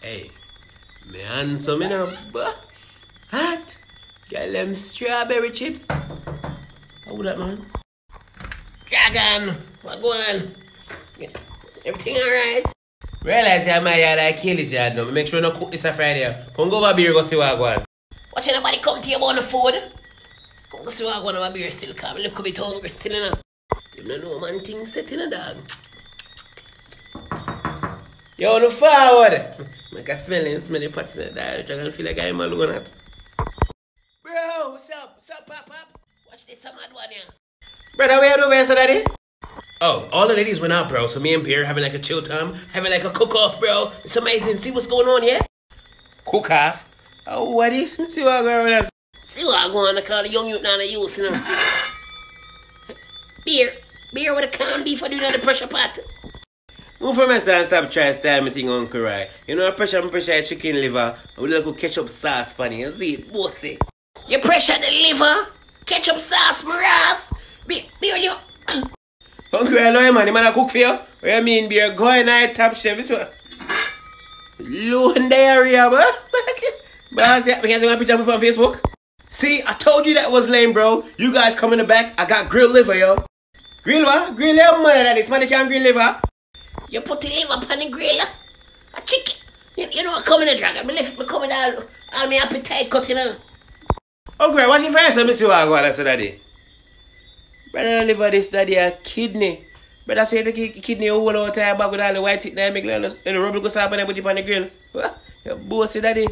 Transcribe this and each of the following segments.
Hey, me handsome enough, but hot. Get them strawberry chips. How would that, man? Dragon, what going? Everything alright? Realize that my yard I kill this yard now. Make sure you don't cook this a Friday. Come go over beer go see what I want. Watch anybody come to you about the food. Come go see what I want over beer still come. Look a bit hungry still you know. You don't know man thing set in a dog. Yo, no forward. Make a smelling, smelly pot in the dog. Dragon feel like I'm alone at. Bro, what's up? What's up, pop pops? Watch this some mad one here. Brother, where you doing, so daddy? Oh, all the ladies went out, bro. So me and Pierre having like a chill time, having like a cook off, bro. It's amazing. See what's going on, yeah? Cook off? Oh, what is? See what going on? See what going on? I call the young youth now use, you know. Beer. Beer with a canned beef I do that the pressure pot. Move from my son, stop trying to style me thing, Uncle Right. You know, I pressure, I pressure chicken liver with a little ketchup sauce, funny. You see it, bossy. You pressure the liver, ketchup sauce, Maras. be beer, you. Hungry, I know you, man. The man a cook for you. What you mean, beer? Go in at top chef. This one. Low in the area, bro. Boss, yeah, we can't take my picture up on Facebook. See, I told you that was lame, bro. You guys come in the back. I got grilled liver, yo. Grill what? Grill liver, mother that is. Man, they can't grill liver. You put the liver on the grill. A chicken. You, you know what coming to the dragon. Me lift me coming all, all my appetite cut, you know. Oh, great. What's your face? Let me see what I got, that's daddy. Brother liver this daddy a kidney. Brother say the ki- kidney all out there back with all the white teeth there make little and the rubber go stop and put it on the grill. What? You bossy daddy.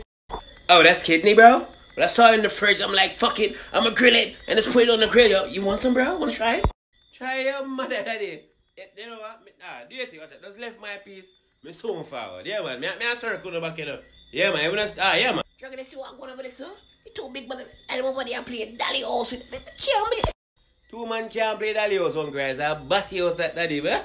Oh, that's kidney, bro? Well, I saw it in the fridge. I'm like, fuck it. I'm gonna grill it and just put it on the grill. Yo, you want some, bro? Wanna try it? Try your mother, daddy. Eh, You know what? Me- Nah, do you think? It. Just left my piece. Me soon forward. Yeah, man. Me, me a circle the back, you know. Yeah, man. Even as, ah, yeah, man. Dragon, see what going on over this, sir? You too big, man. I'm over there playing Dolly House with Can't believe Two man can't play Dolly House, one guys. I bat house that daddy, man.